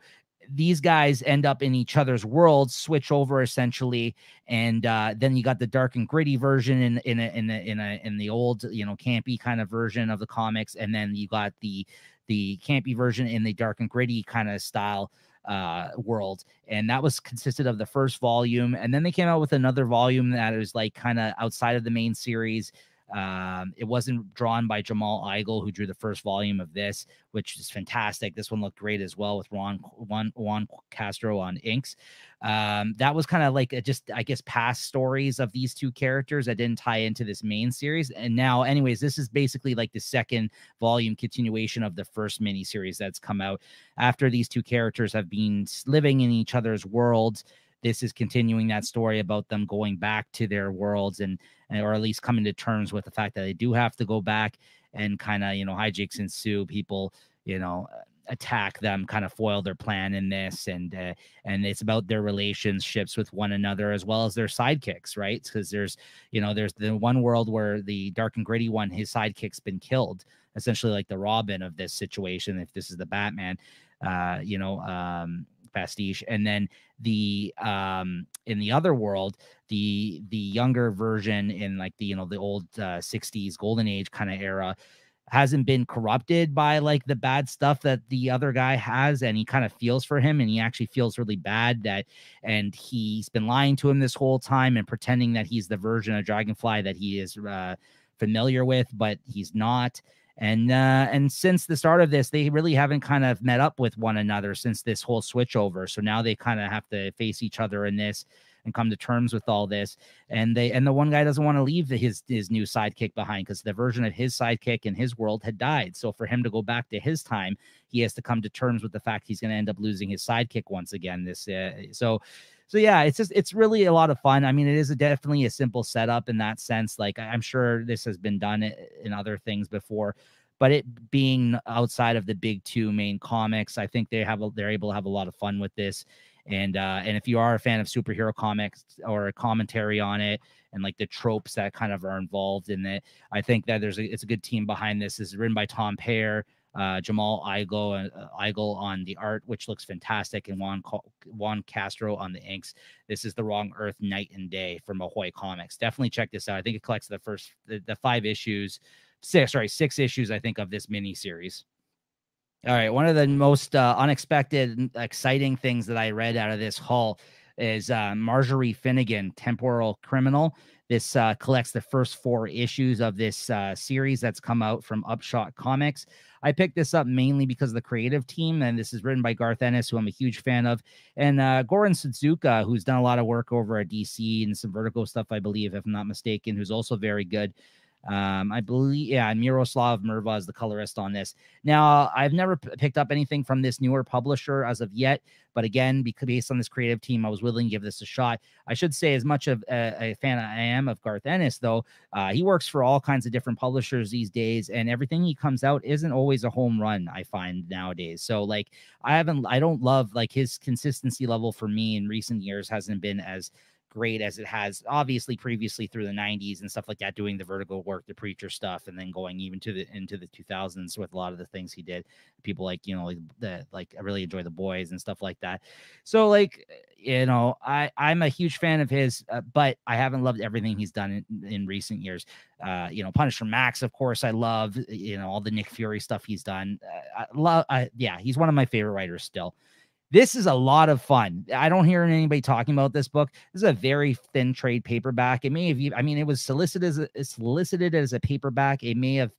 Speaker 1: these guys end up in each other's worlds, switch over essentially, and uh, then you got the dark and gritty version in in a, in a, in a in the old you know campy kind of version of the comics, and then you got the the campy version in the dark and gritty kind of style uh, world, and that was consisted of the first volume, and then they came out with another volume that was like kind of outside of the main series. Um, it wasn't drawn by Jamal Igle, who drew the first volume of this, which is fantastic. This one looked great as well with Juan Juan, Juan Castro on inks. Um, that was kind of like a, just, I guess, past stories of these two characters that didn't tie into this main series. And now, anyways, this is basically like the second volume continuation of the first mini series that's come out after these two characters have been living in each other's worlds this is continuing that story about them going back to their worlds and or at least coming to terms with the fact that they do have to go back and kind of you know hijinks ensue people you know attack them kind of foil their plan in this and uh, and it's about their relationships with one another as well as their sidekicks right? Because there's you know there's the one world where the dark and gritty one his sidekick's been killed essentially like the robin of this situation if this is the batman uh you know um pastiche and then the um in the other world the the younger version in like the you know the old uh, 60s golden age kind of era hasn't been corrupted by like the bad stuff that the other guy has and he kind of feels for him and he actually feels really bad that and he's been lying to him this whole time and pretending that he's the version of dragonfly that he is uh, familiar with but he's not and uh, and since the start of this, they really haven't kind of met up with one another since this whole switchover. So now they kind of have to face each other in this and come to terms with all this. And they and the one guy doesn't want to leave his his new sidekick behind because the version of his sidekick in his world had died. So for him to go back to his time, he has to come to terms with the fact he's going to end up losing his sidekick once again. This uh, so so yeah, it's just it's really a lot of fun. I mean, it is a, definitely a simple setup in that sense. Like I'm sure this has been done in other things before, but it being outside of the big two main comics, I think they have a, they're able to have a lot of fun with this. And uh, and if you are a fan of superhero comics or a commentary on it and like the tropes that kind of are involved in it, I think that there's a it's a good team behind this. This is written by Tom Peyer uh, Jamal Igle, uh, on the art, which looks fantastic, and Juan, Juan Castro on the inks. This is the Wrong Earth Night and Day from Ahoy Comics. Definitely check this out. I think it collects the first the, the five issues, six sorry six issues I think of this mini series. All right, one of the most uh, unexpected, exciting things that I read out of this haul is uh, Marjorie Finnegan, Temporal Criminal. This uh, collects the first four issues of this uh, series that's come out from Upshot Comics. I picked this up mainly because of the creative team, and this is written by Garth Ennis, who I'm a huge fan of, and uh, Goran Sudzuka, who's done a lot of work over at DC and some Vertigo stuff, I believe, if I'm not mistaken, who's also very good. Um, I believe, yeah, Miroslav Mrva is the colorist on this. Now, I've never picked up anything from this newer publisher as of yet, but again, because based on this creative team, I was willing to give this a shot. I should say, as much of a, a fan I am of Garth Ennis, though, uh, he works for all kinds of different publishers these days, and everything he comes out isn't always a home run. I find nowadays, so like I haven't, I don't love like his consistency level for me in recent years hasn't been as great as it has obviously previously through the 90s and stuff like that doing the Vertigo work the preacher stuff and then going even to the into the 2000s with a lot of the things he did. People like you know like the like i really enjoy the boys and stuff like that. So like you know i i'm a huge fan of his uh, but i haven't loved everything he's done in, in recent years. Uh you know punisher max of course i love you know all the nick fury stuff he's done. Uh, i love yeah he's one of my favorite writers still this is a lot of fun. I don't hear anybody talking about this book. This is a very thin trade paperback. It may have, I mean, it was solicited as a, solicited as a paperback. It may have.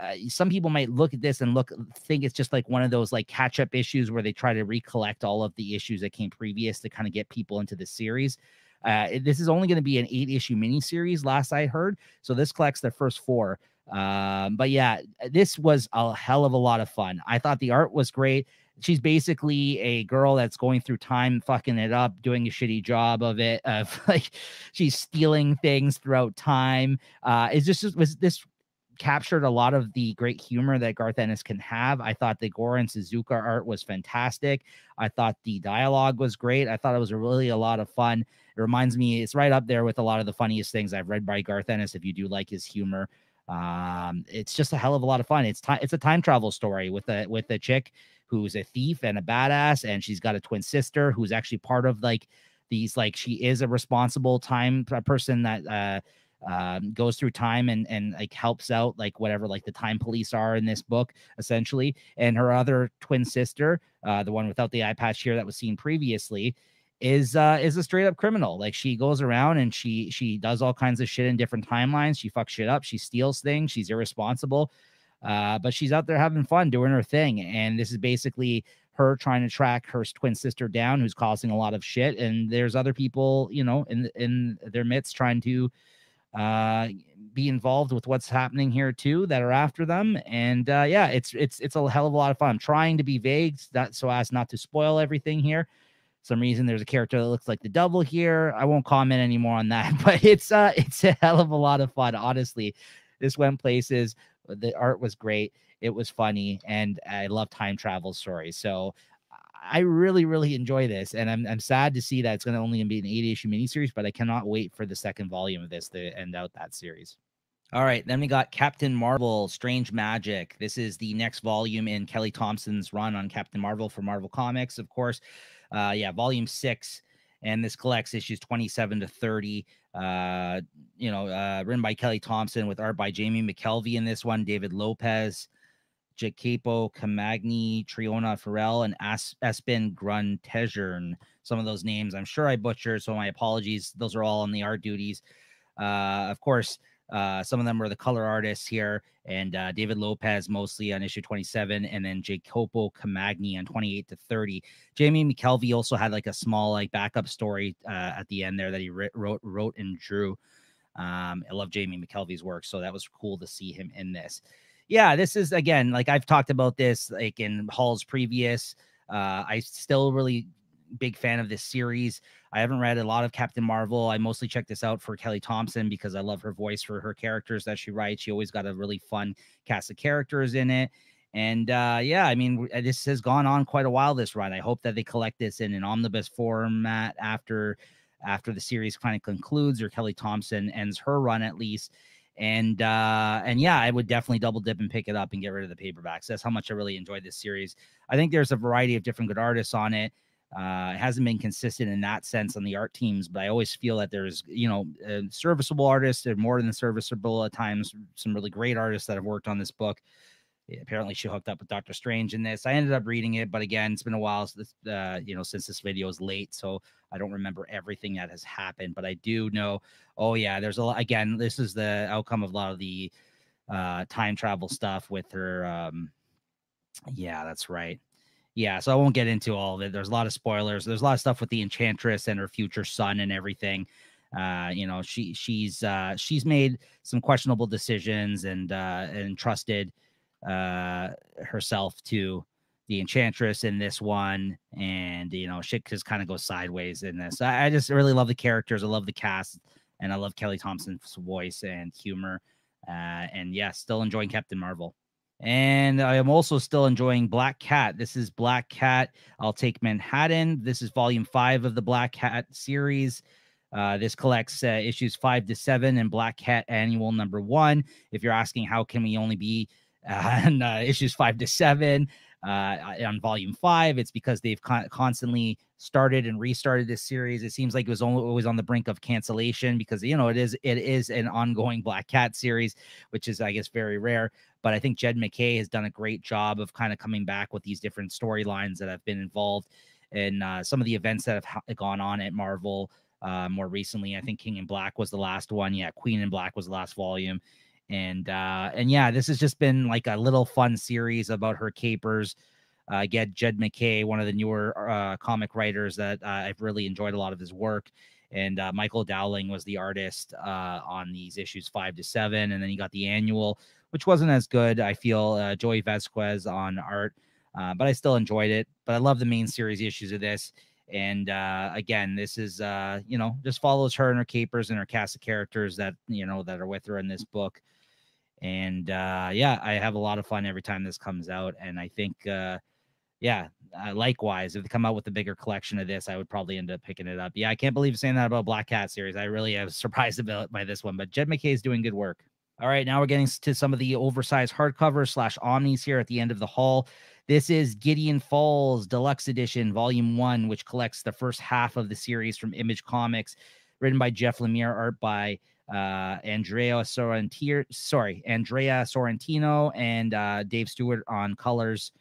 Speaker 1: Uh, some people might look at this and look think it's just like one of those like catch up issues where they try to recollect all of the issues that came previous to kind of get people into the series. Uh, this is only going to be an eight issue mini series, last I heard. So this collects the first four. Um, but yeah, this was a hell of a lot of fun. I thought the art was great she's basically a girl that's going through time fucking it up doing a shitty job of it of like she's stealing things throughout time uh it's just was this captured a lot of the great humor that Garth Ennis can have. I thought the Goran Sudzuka art was fantastic. I thought the dialogue was great. I thought it was really a lot of fun. It reminds me, it's right up there with a lot of the funniest things I've read by Garth Ennis. If you do like his humor, um, it's just a hell of a lot of fun. It's time. It's a time travel story with a with a chick who's a thief and a badass, and she's got a twin sister who's actually part of like these like she is a responsible time person that uh um, goes through time and and like helps out like whatever like the time police are in this book essentially and her other twin sister uh, the one without the eye patch here that was seen previously is uh is a straight up criminal. Like she goes around and she she does all kinds of shit in different timelines. She fucks shit up. She steals things. She's irresponsible. Uh but she's out there having fun doing her thing. And this is basically her trying to track her twin sister down who's causing a lot of shit. And there's other people you know in in their midst trying to uh be involved with what's happening here too that are after them. And uh yeah it's it's it's a hell of a lot of fun. I'm trying to be vague that so as not to spoil everything here some reason there's a character that looks like the double here. I won't comment anymore on that but it's uh it's a hell of a lot of fun. Honestly this went places the art was great. It was funny and i love time travel stories. So i really really enjoy this and i'm, I'm sad to see that it's going to only be an eight issue miniseries but i cannot wait for the second volume of this to end out that series. All right, then we got Captain Marvel Strange Magic. This is the next volume in Kelly Thompson's run on Captain Marvel for Marvel Comics, of course. Uh, yeah, volume six, and this collects issues 27 to 30. Uh, you know, uh, written by Kelly Thompson with art by Jamie McKelvie in this one, David Lopez, Jacopo Camagni, Triona Farrell, and Espen Grundetjern. Some of those names I'm sure I butchered, so my apologies. Those are all on the art duties. Uh, of course, uh, some of them are the color artists here, and uh, David Lopez mostly on issue 27, and then Jacopo Camagni on 28 to 30. Jamie McKelvie also had like a small like backup story uh, at the end there that he wrote wrote and drew. Um, I love Jamie McKelvie's work, so that was cool to see him in this. Yeah, this is again like I've talked about this like in Hall's previous. Uh, I still really big fan of this series. I haven't read a lot of Captain Marvel. I mostly check this out for Kelly Thompson because I love her voice for her characters that she writes. She always got a really fun cast of characters in it. And uh, yeah, I mean, this has gone on quite a while. This run. I hope that they collect this in an omnibus format after after the series kind of concludes or Kelly Thompson ends her run at least. And uh, and yeah, I would definitely double dip and pick it up and get rid of the paperbacks. That's how much I really enjoyed this series. I think there's a variety of different good artists on it. Uh, it hasn't been consistent in that sense on the art teams, but I always feel that there's, you know, uh, serviceable artists and more than serviceable at times. Some really great artists that have worked on this book. Apparently, she hooked up with Doctor Strange in this. I ended up reading it, but again, it's been a while, since, uh, you know, since this video is late, so I don't remember everything that has happened. But I do know, oh yeah, there's a lot. Again, this is the outcome of a lot of the uh, time travel stuff with her. Um, yeah, that's right yeah, so I won't get into all of it. There's a lot of spoilers. There's a lot of stuff with the enchantress and her future son and everything. Uh, you know, she she's uh she's made some questionable decisions and uh and trusted uh herself to the enchantress in this one and you know shit just kind of goes sideways in this I, I, just really love the characters i love the cast and i love kelly thompson's voice and humor uh and yeah still enjoying captain marvel and I am also still enjoying Black Cat. This is Black Cat. I'll take Manhattan. This is volume five of the Black Cat series. Uh, this collects uh, issues five to seven and Black Cat Annual number one. If you're asking how can we only be uh, on uh, issues five to seven, uh, on volume five. It's because they've con- constantly started and restarted this series. It seems like it was always on the brink of cancellation because you know it is it is an ongoing Black Cat series, which is I guess very rare. But I think Jed MacKay has done a great job of kind of coming back with these different storylines that have been involved in uh, some of the events that have ha- gone on at Marvel. Uh, more recently, I think King in Black was the last one. Yeah, Queen in Black was the last volume and uh and yeah this has just been like a little fun series about her capers. Uh get jed mackay one of the newer uh comic writers that uh, i've really enjoyed a lot of his work and uh, michael dowling was the artist uh on these issues five to seven and then you got the annual which wasn't as good. I feel uh joey vazquez on art uh, but i still enjoyed it but i love the main series issues of this and uh, again, this is uh, you know just follows her and her capers and her cast of characters that you know that are with her in this book and uh, yeah, I have a lot of fun every time this comes out. And I think, uh, yeah, uh, likewise, if they come out with a bigger collection of this, I would probably end up picking it up. Yeah, I can't believe saying that about Black Cat series. I really am surprised about by this one, but Jed MacKay is doing good work. All right, now we're getting to some of the oversized hardcover slash omnis here at the end of the haul. This is Gideon Falls Deluxe Edition, Volume One, which collects the first half of the series from Image Comics written by Jeff Lemire, art by uh, Andrea Sorrentino, sorry, Andrea Sorrentino and uh, Dave Stewart on colors.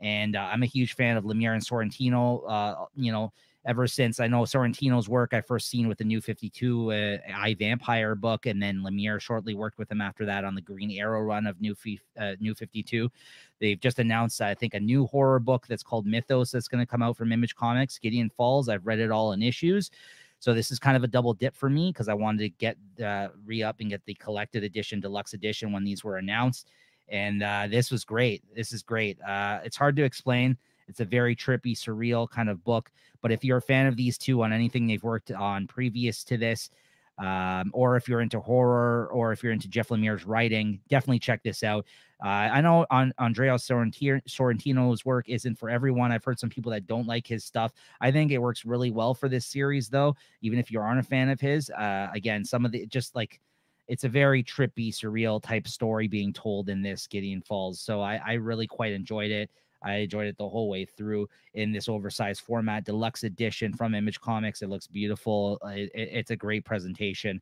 Speaker 1: And uh, I'm a huge fan of Lemire and Sorrentino. Uh, you know, ever since I know Sorrentino's work, I first seen with the New 52 uh, I Vampire book, and then Lemire shortly worked with him after that on the Green Arrow run of New uh, New 52. They've just announced, I think, a new horror book that's called Mythos that's going to come out from Image Comics, Gideon Falls. I've read it all in issues. So this is kind of a double dip for me because I wanted to get uh, re up and get the collected edition, deluxe edition when these were announced. And uh, this was great. This is great. Uh, it's hard to explain. It's a very trippy, surreal kind of book. But if you're a fan of these two on anything they've worked on previous to this, um, or if you're into horror or if you're into Jeff Lemire's writing, definitely check this out. Uh, I know on Andrea Sorrentino's work isn't for everyone. I've heard some people that don't like his stuff. I think it works really well for this series, though. Even if you aren't a fan of his, uh, again, some of the just like it's a very trippy, surreal type story being told in this Gideon Falls. So I, I really quite enjoyed it. I enjoyed it the whole way through in this oversized format, deluxe edition from Image Comics. It looks beautiful. It, it, it's a great presentation.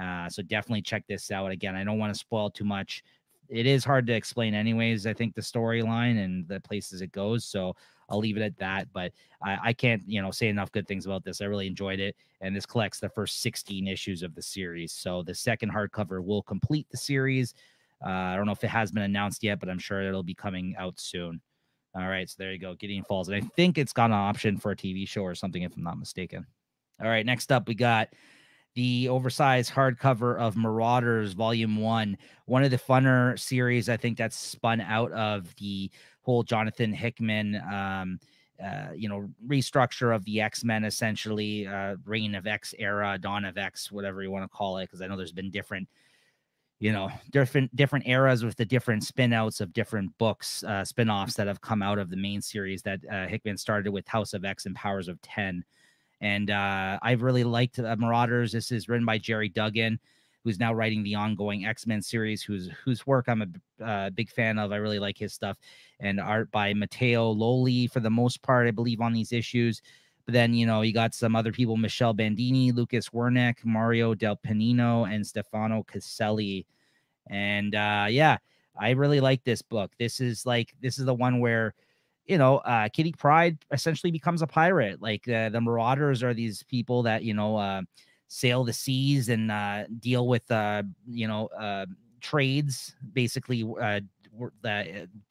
Speaker 1: Uh, so definitely check this out. Again, I don't want to spoil too much. It is hard to explain, anyways. I think the storyline and the places it goes. So I'll leave it at that. But I, I can't, you know, say enough good things about this. I really enjoyed it, and this collects the first 16 issues of the series. So the second hardcover will complete the series. Uh, I don't know if it has been announced yet, but I'm sure it'll be coming out soon. All right, so there you go, Gideon Falls, and I think it's got an option for a TV show or something, if I'm not mistaken. All right, next up we got the oversized hardcover of Marauders Volume One, one of the funner series I think that's spun out of the whole Jonathan Hickman, um, uh, you know, restructure of the X Men, essentially, uh, Reign of X era, Dawn of X, whatever you want to call it, because I know there's been different you know different different eras with the different spin-outs of different books uh spin-offs that have come out of the main series that uh, hickman started with house of x and powers of 10 and uh i've really liked uh, marauders. This is written by gerry duggan who's now writing the ongoing x-men series whose whose work i'm a uh, big fan of. I really like his stuff and art by matteo lolli for the most part i believe on these issues. But then, you know, you got some other people, Michele Bandini, Lucas Werneck, Mario Del Pennino, and Stefano Caselli. And uh, yeah, I really like this book. This is like this is the one where you know, uh, Kitty Pryde essentially becomes a pirate. Like uh, the Marauders are these people that you know uh, sail the seas and uh, deal with uh, you know uh, trades, basically uh, uh,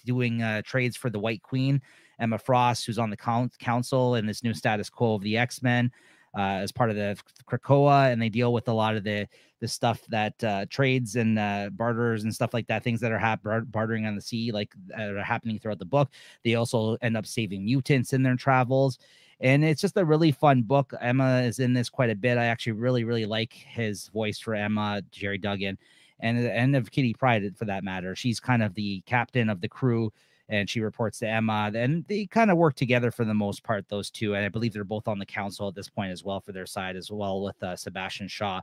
Speaker 1: doing uh, trades for the White Queen, Emma Frost, who's on the council and this new status quo of the X Men uh, as part of the Krakoa, and they deal with a lot of the the stuff that uh, trades and uh, barters and stuff like that, things that are hap- bartering on the sea, like that are happening throughout the book. They also end up saving mutants in their travels. And it's just a really fun book. Emma is in this quite a bit. I actually really, really like his voice for Emma, Gerry Duggan, and end of Kitty Pryde for that matter. She's kind of the captain of the crew and she reports to Emma. And they kind of work together for the most part, those two. And I believe they're both on the council at this point as well for their side, as well with uh, Sebastian Shaw.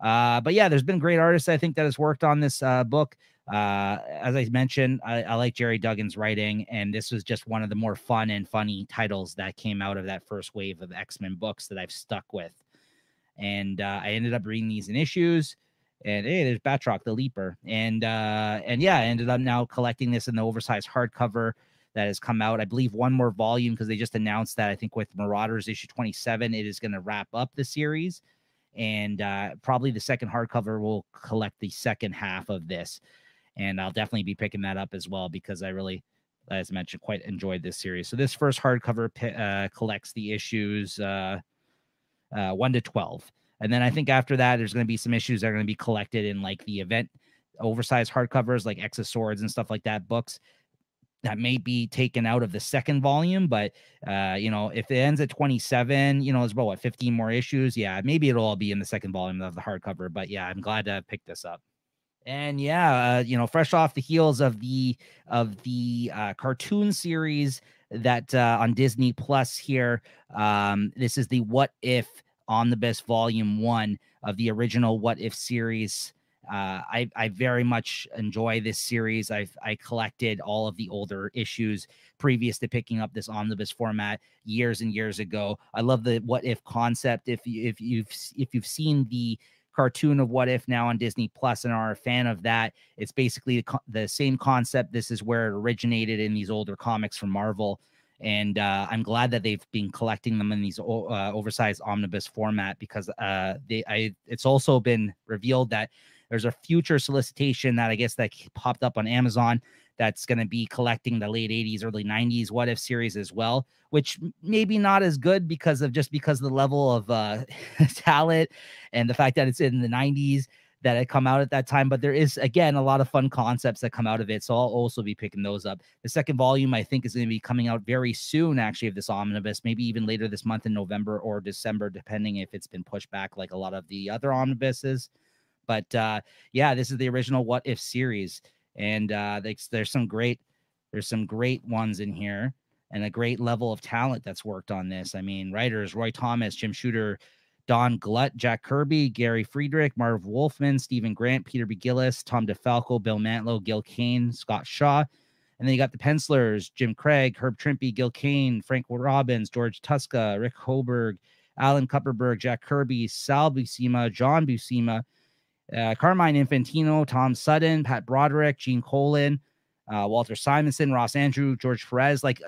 Speaker 1: Uh, but yeah, there's been great artists I think that has worked on this uh, book. Uh, as I mentioned, I, I, like Gerry Duggan's writing, and this was just one of the more fun and funny titles that came out of that first wave of X Men books that I've stuck with. And uh, I ended up reading these in issues and hey, there's Batroc the Leaper, and uh, and yeah, I ended up now collecting this in the oversized hardcover that has come out. I believe one more volume because they just announced that I think with Marauders issue 27, it is going to wrap up the series, and uh, probably the second hardcover will collect the second half of this, and I'll definitely be picking that up as well because I really. As mentioned, quite enjoyed this series. So this first hardcover uh, collects the issues uh, uh, one to twelve, and then I think after that, there's going to be some issues that are going to be collected in like the event oversized hardcovers, like X of Swords and stuff like that, books that may be taken out of the second volume. But, uh, you know, if it ends at 27, you know, there's about what, 15 more issues. Yeah, maybe it'll all be in the second volume of the hardcover. But yeah, I'm glad to pick this up. And yeah, uh, you know, fresh off the heels of the of the uh, cartoon series that uh, on Disney Plus here, um, this is the What If Omnibus Volume One of the original What If series. Uh, I I very much enjoy this series. I've I collected all of the older issues previous to picking up this omnibus format years and years ago. I love the what if concept. If you if you've if you've seen the cartoon of What If now on Disney Plus and are a fan of that, it's basically the, the same concept. This is where it originated in these older comics from Marvel and uh, I'm glad that they've been collecting them in these uh, oversized omnibus format because uh, they I it's also been revealed that there's a future solicitation that I guess that popped up on Amazon that's going to be collecting the late 80s early 90s what if series as well which maybe not as good because of just because of the level of uh talent and the fact that it's in the 90s that had come out at that time. But there is again a lot of fun concepts that come out of it. So I'll also be picking those up. The second volume I think is going to be coming out very soon, actually, of this omnibus, maybe even later this month in November or December, depending if it's been pushed back like a lot of the other omnibuses. But uh, yeah, this is the original What If series, and uh, there's, there's some great there's some great ones in here and a great level of talent that's worked on this. I mean, writers Roy Thomas, Jim Shooter, Don Glut, Jack Kirby, Gary Friedrich, Marv Wolfman, Steven Grant, Peter B. Gillis, Tom DeFalco, Bill Mantlo, Gil Kane, Scott Shaw. And then you got the pencilers, Jim Craig, Herb Trimpe, Gil Kane, Frank Robbins, George Tuska, Rick Hoberg, Alan Kupperberg, Jack Kirby, Sal Buscema, John Buscema, uh, Carmine Infantino, Tom Sutton, Pat Broderick, Gene Colan, uh, Walter Simonson, Ross Andru, George Perez, like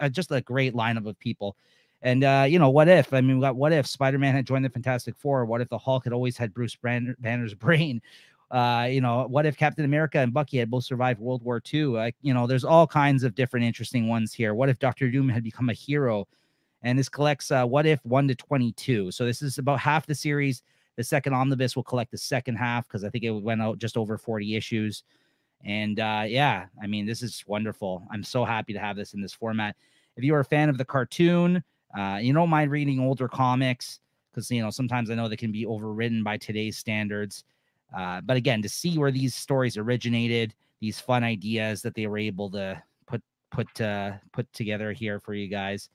Speaker 1: uh, just a great lineup of people. And uh, you know, what if? I mean, we got what if Spider-Man had joined the Fantastic Four? What if the Hulk had always had Bruce Banner's brain? Uh, you know, what if Captain America and Bucky had both survived World War II? Like, you know, there's all kinds of different interesting ones here. What if Doctor Doom had become a hero? And this collects uh, what if 1 to 22. So this is about half the series. The second omnibus will collect the second half because I think it went out just over 40 issues. And uh, yeah, I mean, this is wonderful. I'm so happy to have this in this format. If you are a fan of the cartoon, uh, you don't mind reading older comics because you know sometimes I know they can be overridden by today's standards. Uh, but again, to see where these stories originated, these fun ideas that they were able to put put uh, put together here for you guys,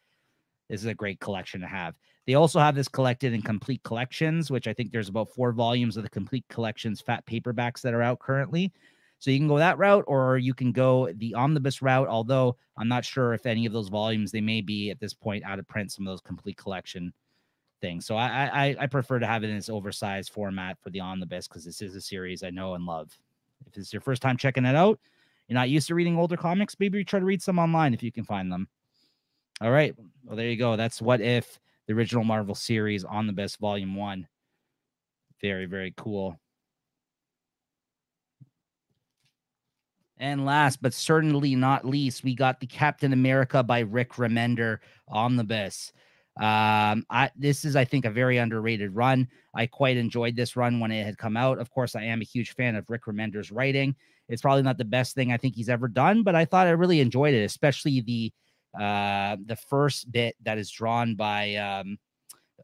Speaker 1: this is a great collection to have. They also have this collected in complete collections, which I think there's about four volumes of the complete collections fat paperbacks that are out currently. So you can go that route, or you can go the omnibus route. Although I'm not sure if any of those volumes they may be at this point out of print. Some of those complete collection things. So I I, I prefer to have it in this oversized format for the omnibus because this is a series I know and love. If it's your first time checking it out, you're not used to reading older comics, maybe you try to read some online if you can find them. All right. Well, there you go. That's what if the original Marvel series omnibus volume one. Very, very cool. And last but certainly not least, we got the Captain America by Rick Remender omnibus. Um, I this is I think a very underrated run. I quite enjoyed this run when it had come out. Of course, I am a huge fan of Rick Remender's writing. It's probably not the best thing I think he's ever done, but I thought I really enjoyed it, especially the uh the first bit that is drawn by um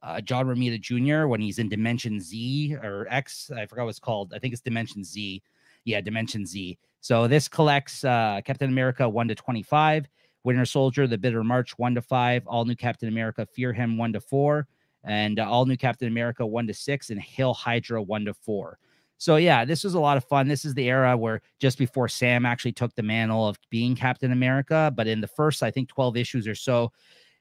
Speaker 1: uh, John Romita Jr. when he's in Dimension Z or X. I forgot what it's called. I think it's Dimension Z. Yeah, Dimension Z. So this collects uh, Captain America 1 to 25, Winter Soldier, The Bitter March 1 to 5, All New Captain America, Fear Him 1 to 4, and uh, All New Captain America 1 to 6, and Hail Hydra 1 to 4. So yeah, this was a lot of fun. This is the era where just before Sam actually took the mantle of being Captain America, but in the first, I think, 12 issues or so,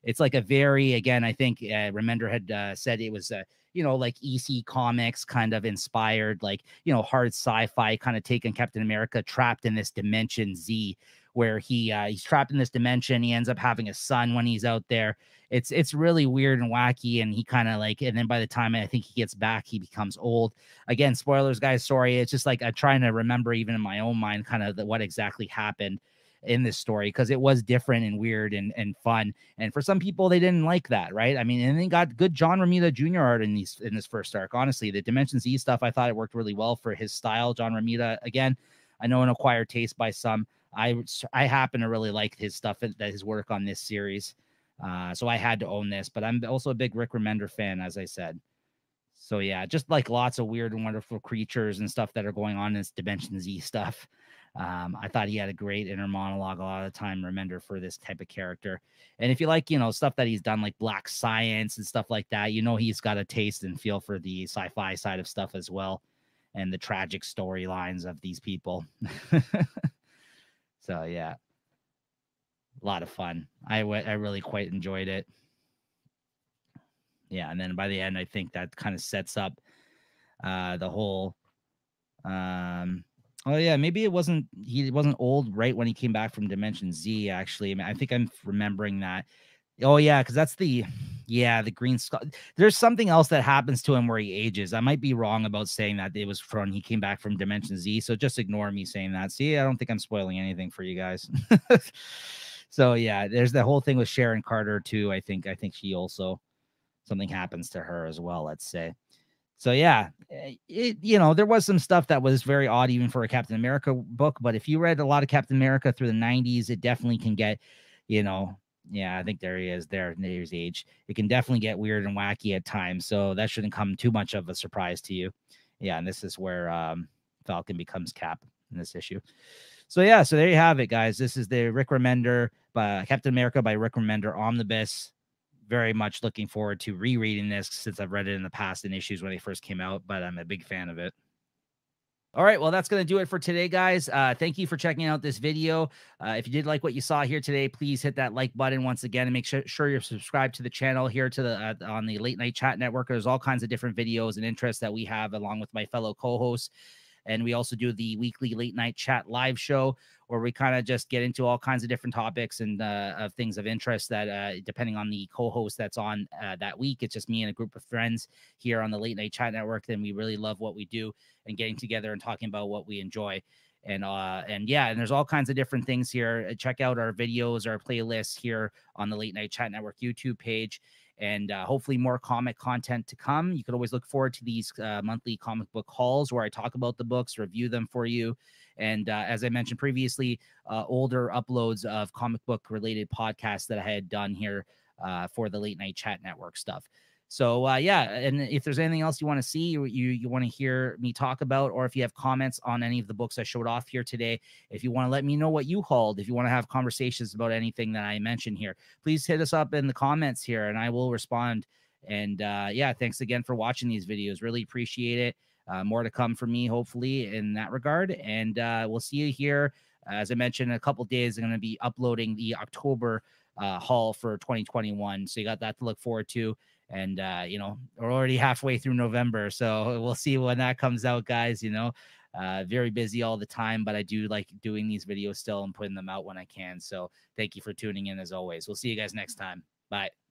Speaker 1: it's like a very again, I think uh, Remender had uh, said it was a you know, like EC comics kind of inspired, like, you know, hard sci-fi kind of taking Captain America trapped in this dimension Z where he uh, he's trapped in this dimension. He ends up having a son when he's out there. It's it's really weird and wacky, and he kind of like, and then by the time I think he gets back, he becomes old. Again, spoilers, guys. Sorry, it's just like I'm trying to remember even in my own mind, kind of what exactly happened in this story because it was different and weird and, and fun. And for some people, they didn't like that, right? I mean, and they got good John Romita Jr. art in these in this first arc. Honestly, the Dimension Z stuff, I thought it worked really well for his style. John Romita, again, I know an acquired taste by some. I I happen to really like his stuff that his work on this series. Uh, so I had to own this, but I'm also a big Rick Remender fan, as I said. So yeah, just like lots of weird and wonderful creatures and stuff that are going on in this Dimension Z stuff. Um, I thought he had a great inner monologue a lot of the time, Remender, for this type of character. And if you like, you know, stuff that he's done like Black Science and stuff like that, you know, he's got a taste and feel for the sci fi side of stuff as well. and the tragic storylines of these people. so yeah, a lot of fun. I I really quite enjoyed it. Yeah, and then by the end, I think that kind of sets up uh, the whole. Um, oh yeah, maybe it wasn't he wasn't old right when he came back from Dimension Z. Actually, I, mean, I think I'm remembering that. Oh yeah, because that's the yeah the green skull. There's something else that happens to him where he ages. I might be wrong about saying that it was from he came back from Dimension Z. So just ignore me saying that. See, I don't think I'm spoiling anything for you guys. so yeah, there's the whole thing with Sharon Carter too. I think I think she also something happens to her as well. Let's say. So yeah, eh, it, you know, there was some stuff that was very odd even for a Captain America book, but if you read a lot of Captain America through the 90s, it definitely can get, you know, yeah, I think there he is there there's age. It can definitely get weird and wacky at times, so that shouldn't come too much of a surprise to you. Yeah, and this is where um Falcon becomes Cap in this issue. So yeah, so there you have it, guys. This is the Rick Remender by Captain America by Rick Remender omnibus very much looking forward to rereading this since I've read it in the past in issues when they first came out, but I'm a big fan of it. All right, well, that's going to do it for today, guys. Uh, thank you for checking out this video. Uh, if you did like what you saw here today, please hit that like button once again and make sure, sure you're subscribed to the channel here to the uh, on the Late Night Chat Network. There's all kinds of different videos and interests that we have along with my fellow co-hosts. And we also do the weekly late night chat live show where we kind of just get into all kinds of different topics and uh, of things of interest that, uh, depending on the co-host that's on uh, that week, it's just me and a group of friends here on the Late Night Chat Network. Then we really love what we do and getting together and talking about what we enjoy. And uh and yeah, and there's all kinds of different things here. Check out our videos, our playlists here on the Late Night Chat Network YouTube page and uh, hopefully more comic content to come. You could always look forward to these uh, monthly comic book hauls where I talk about the books, review them for you. And uh, as I mentioned previously, uh, older uploads of comic book related podcasts that I had done here uh, for the late night chat network stuff. So uh, yeah, and if there's anything else you want to see, you you, want to hear me talk about, or if you have comments on any of the books I showed off here today, if you want to let me know what you hauled, if you want to have conversations about anything that I mentioned here, please hit us up in the comments here, and I will respond. And uh, yeah, thanks again for watching these videos. Really appreciate it. Uh, more to come from me, hopefully, in that regard. And uh, we'll see you here. As I mentioned, a couple days, I'm going to be uploading the October uh, haul for 2021. So you got that to look forward to and uh, you know we're already halfway through November, so we'll see when that comes out, guys. You know, uh, very busy all the time, but I do like doing these videos still and putting them out when I can. So thank you for tuning in as always. We'll see you guys next time. Bye.